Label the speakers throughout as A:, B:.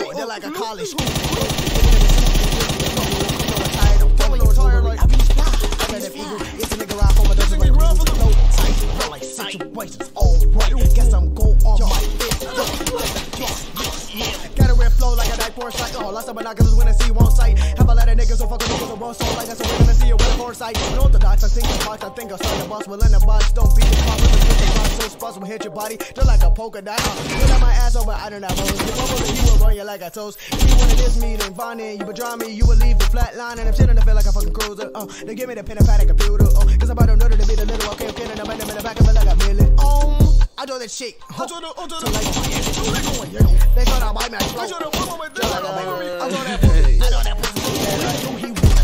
A: Oh, niggas. They're like a college school. It's a nigga ride for my dozen like no tight, like situations all right. Guess I'm go on my fifth. Porch like oh, I knock is when I see you on sight. Have a lot of niggas who fucking niggas on wrong soul like that's what we're gonna see you with foresight. Unorthodox, I think I'm hot, I think I'm starting to bust. Well, in the box, don't beat the with the box, so spots will hit your body just like a polka dot. Put out my ass over, I don't have hoes. You bubble you will run you like a toast. If you wanna diss me, then Von in, you would draw me, you would leave the flat line, and I'm sitting to feel like a fucking cruiser. Oh, they give me the pen and pad and computer. Oh, cause I'm about to know to be the little, okay, okay, and I'm in the back of it like a million. Um, I do that shit. I do the, I do the, they thought I might match flow. Just like a baby. I know that pussy. I know that pussy. Do he want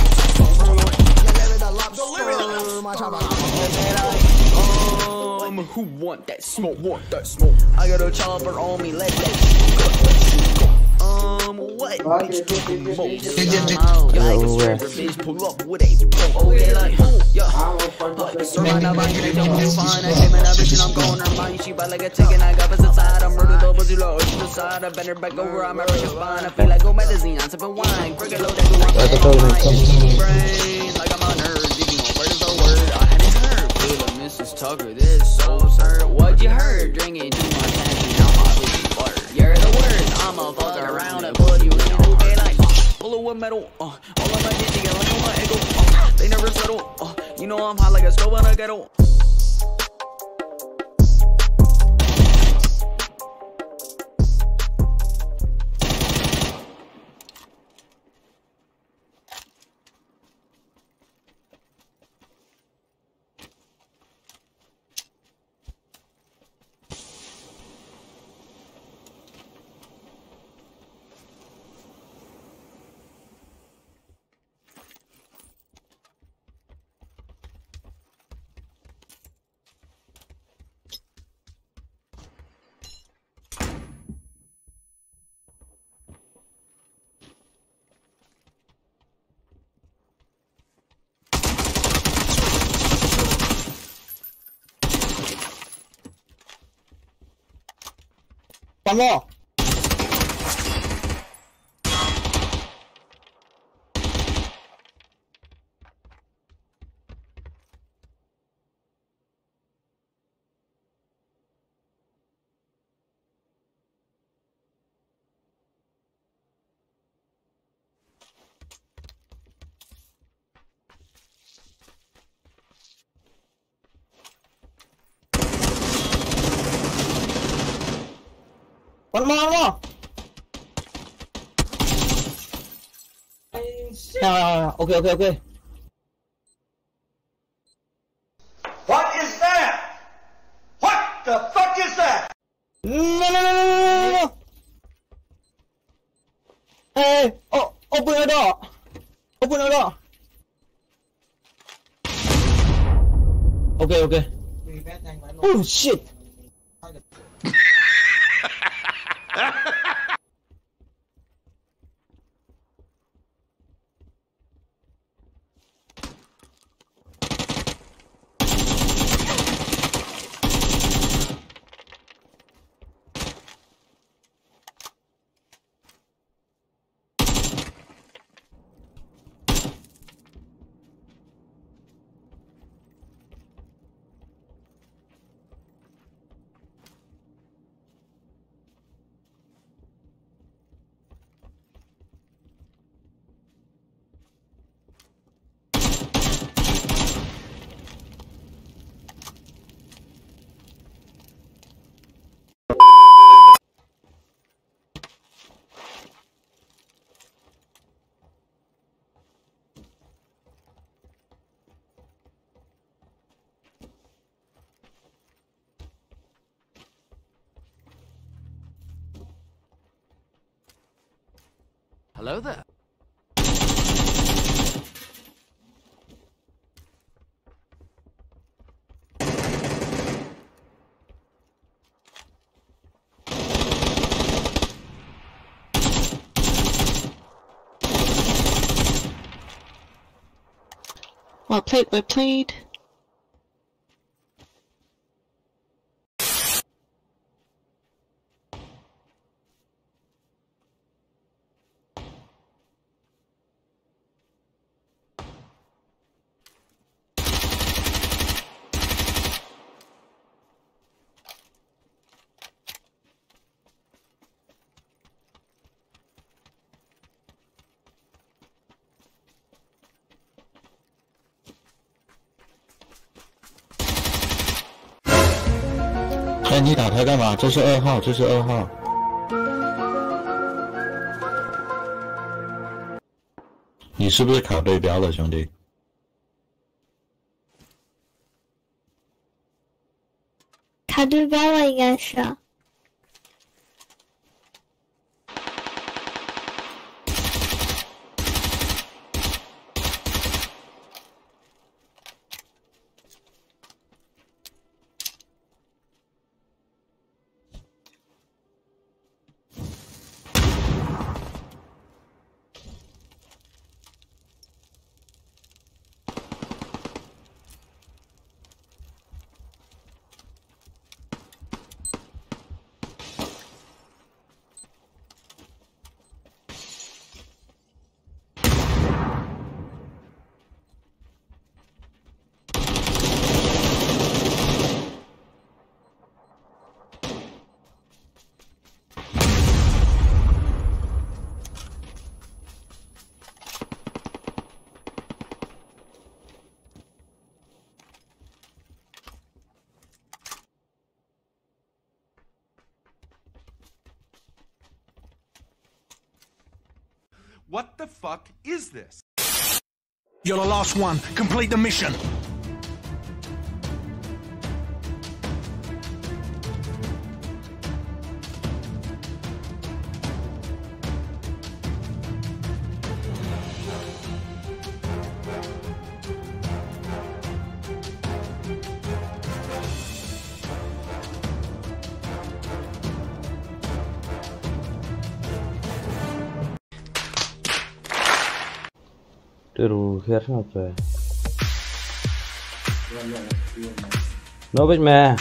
A: You live in the lobster. My chopper.
B: Um, who want that smoke? Want that smoke? I got a chopper on me, let that Um, what? Bitch, get the most out. Like a bitch, pull up with a pro. Okay, like, yeah. Surround by you, they don't find. I came in a bitch and I'm going her mind. She bite like a chicken, I got us inside. I'm murdered, the buzzy low, to the side. I bend her back over, I'm a break spine. I feel like gold medicine, I'm sipping wine. Break low, they go on my brain. Like I'm on her, did you know is? I heard. Feel. Tucker, this so absurd. What you heard? Drinking too much words, I'm a fuck around and put you in a bouquet like full of metal. Uh, all of my bitches get like on my ego. Uh, they never settle. Uh, you know I'm hot like a stove in a ghetto.
C: More. One more, one more. No, no, no. Okay, okay, okay.
D: What is that? What the fuck is that?
C: No, no, no, no, no, no, no, no. Hey, oh, open the door. Open the door. Okay, okay. Oh shit.
B: Hello there.
E: Well played, well played.
F: 哎，你打他干嘛？这是二号，这是二号。”你是不是卡对标了，兄弟？
G: 卡对标了，应该是。
H: What the fuck is this?
I: You're the last one. Complete the mission.
C: Terusnya apa ya? No bit meh.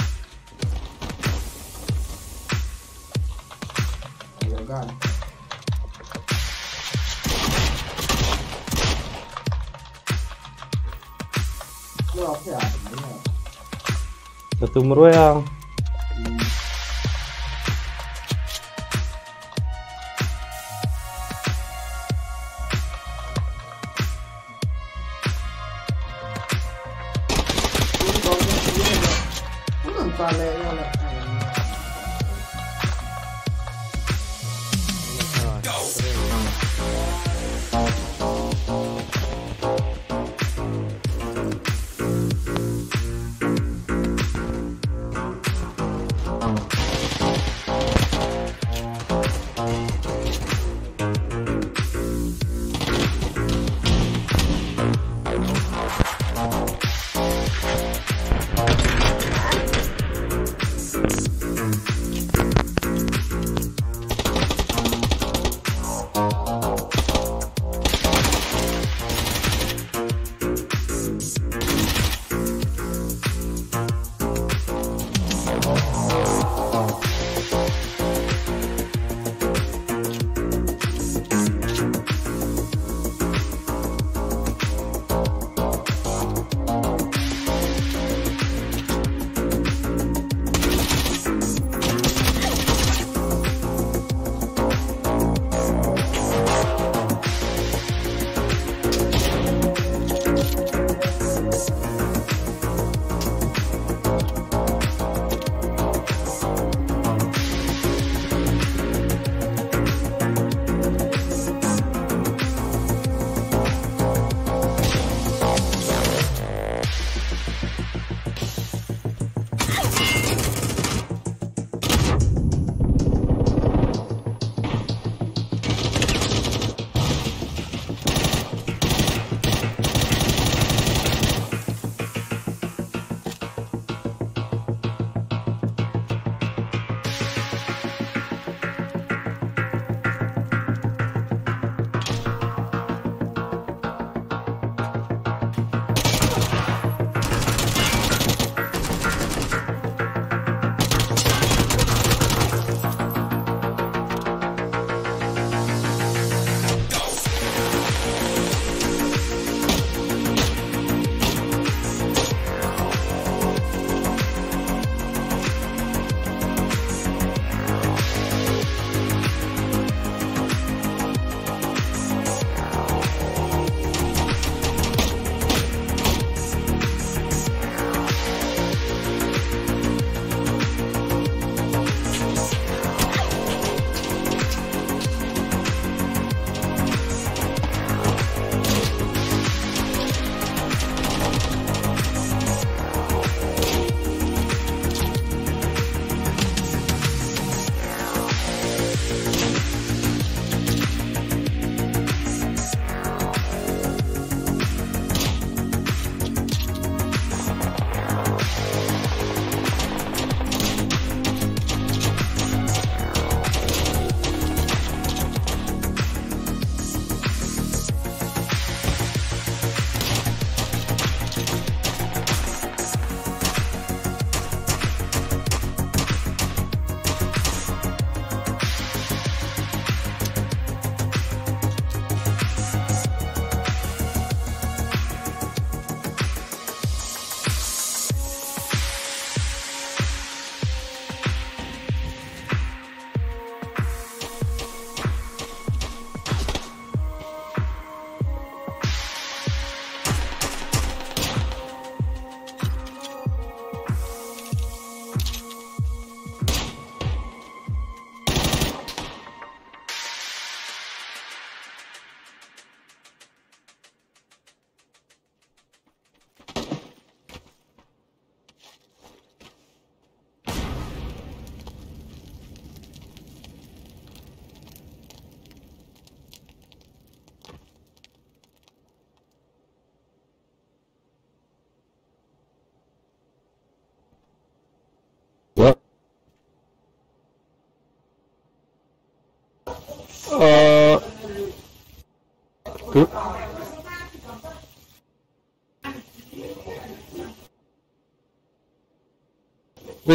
C: Satu meroyang.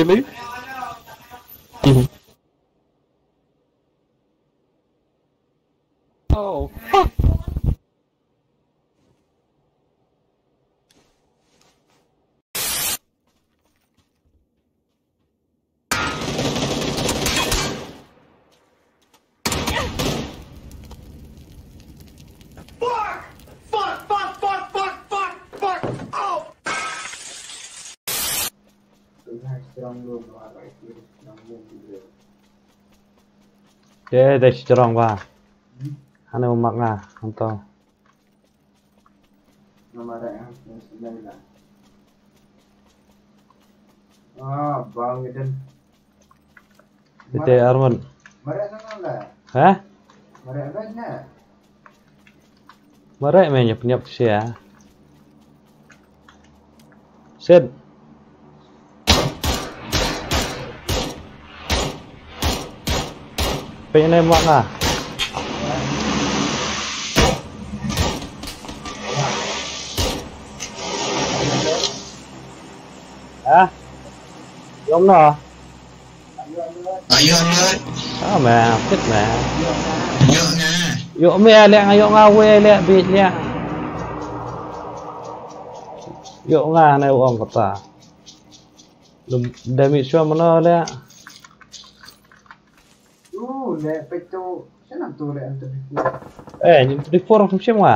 F: Really?
D: jungle like
J: Deh, deh, jerong gua. Hana umak nga, Nomor Namara yang sedang.
C: Ah, bang Eden.
J: Ite Arman.
C: Marek sana lah.
J: Hah?
C: Marek banyak.
J: Marek mainnya penyap sih ya. Sid. Vậy anh em bạn à? Hả?
F: Đúng rồi
J: Dương ơi Đó mẹ thích mẹ
F: Dương à
J: Dỗ mẹ lẹ, dỗ ngao quê lẹ, vịt lẹ. Dỗ ngà này uổng gặp ta Đừng để mình xem
C: nó lẹ. Uu, ne, poi tu... C'è una torre, una torre.
J: Eh, torre foro, facciamo.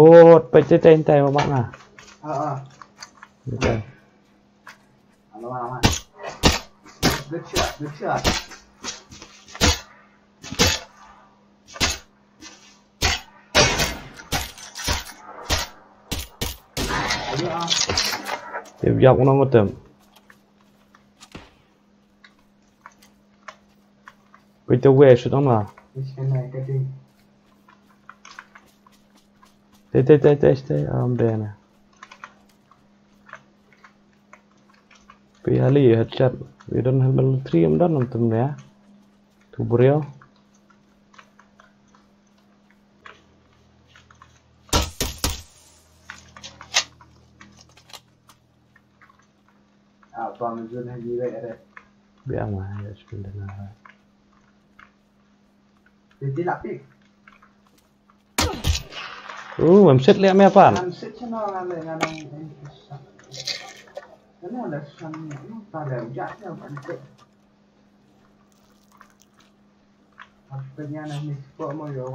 J: Good, ไปเต้นใจ
C: มาบ้างอ่ะเออ
J: เออเต้นเอาละ
C: มาละดึ
J: กเชือกดึกเชือกเดี๋ยวยกน้องก็เติ
C: มไปตัวเว
J: ชต้อ
C: งมาไม่
J: ใช่ไหน
C: ก็ดี Tai, tai, tai, tai, tai, on bene. Vi We don't have Vi har den don't med tre om den, om du med. Då Biar mah, ya, sebenarnya. Jadi, lapik. Ooh, I'm set liam ya pan. I'm set chana ala ngana ngana. Kena ada sang pada jatnya pantai. Apanya nama ispo mo yo